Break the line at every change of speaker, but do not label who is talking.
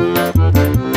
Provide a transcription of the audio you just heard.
Música